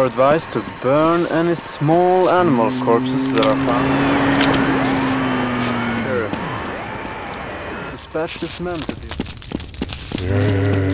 are advised to burn any small animal corpses that are found. Dispatch this man to the...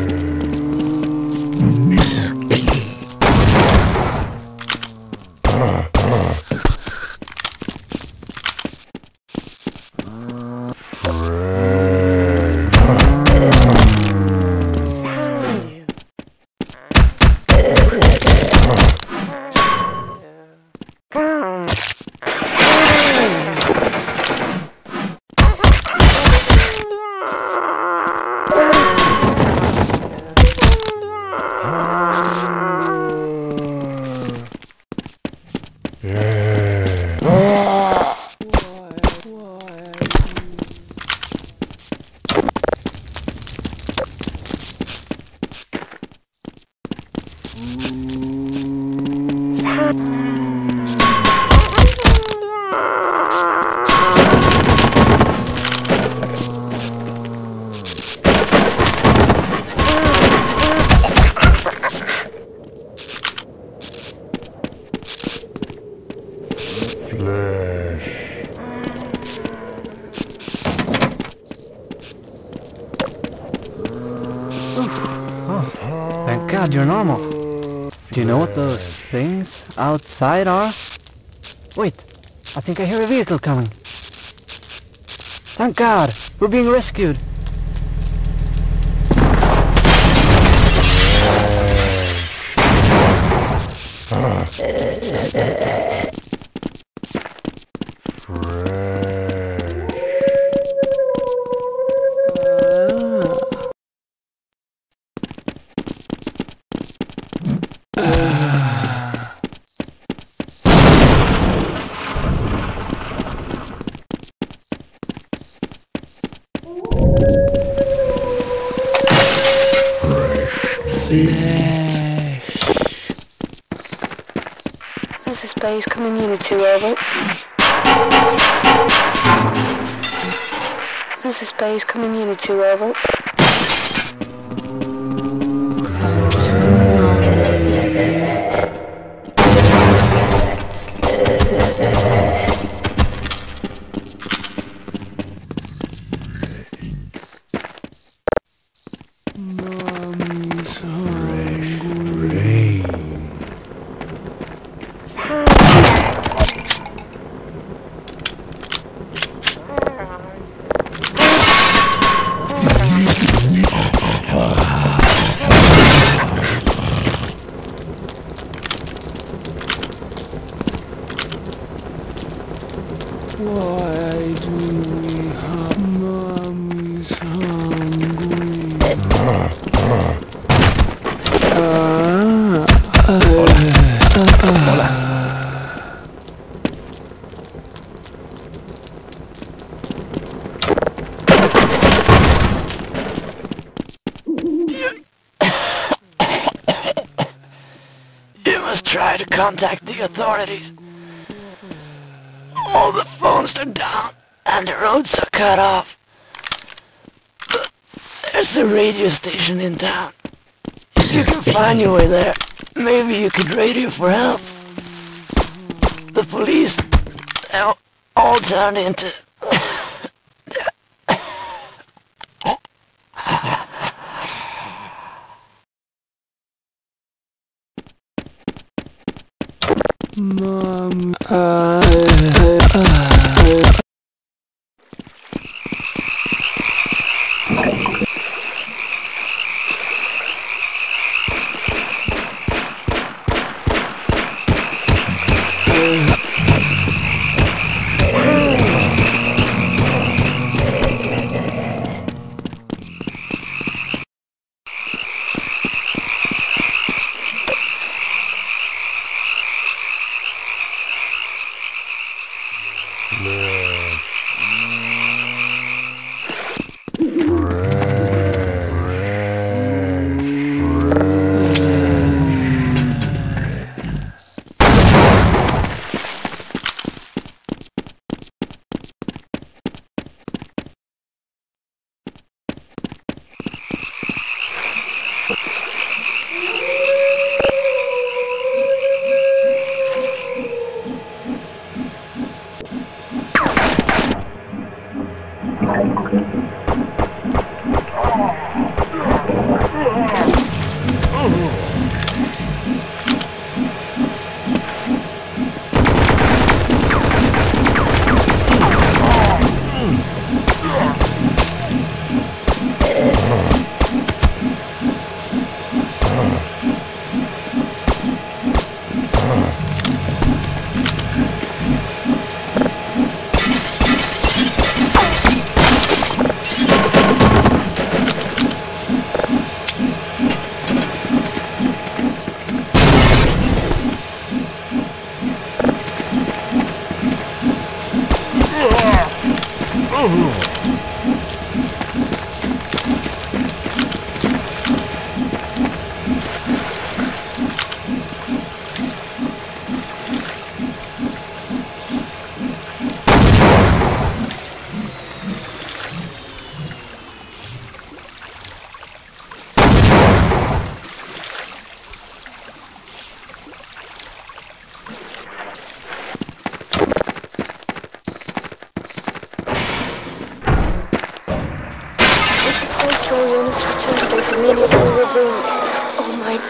Thank God you're normal. Do you know what those things outside are? Wait, I think I hear a vehicle coming. Thank God, we're being rescued. This is Base coming unit 2 over. This is Base coming unit 2 over. Try to contact the authorities. All the phones are down and the roads are cut off. But there's a radio station in town. If you can find your way there, maybe you could radio for help. The police, they're all turned into...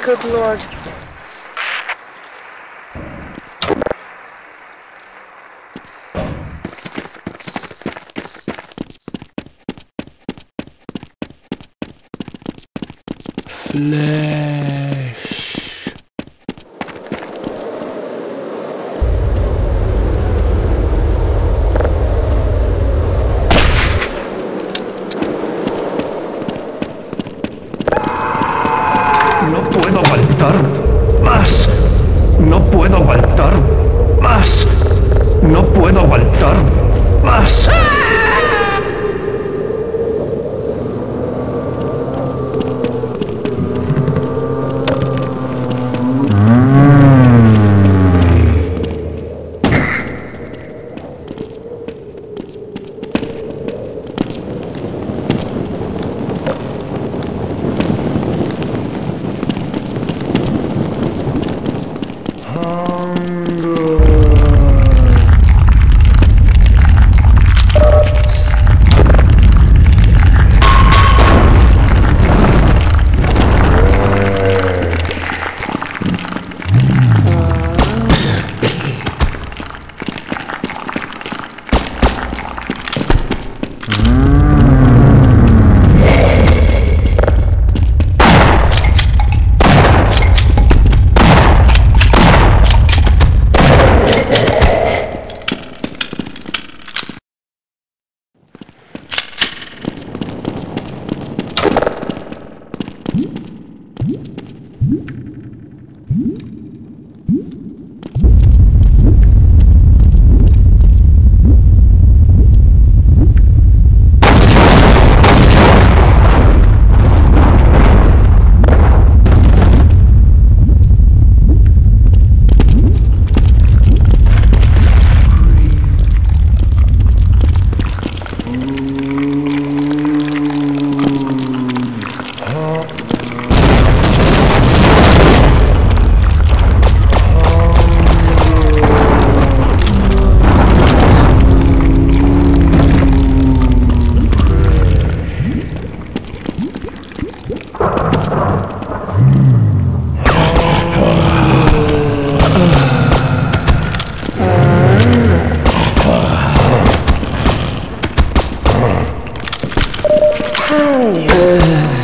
good lord. Flesh. 是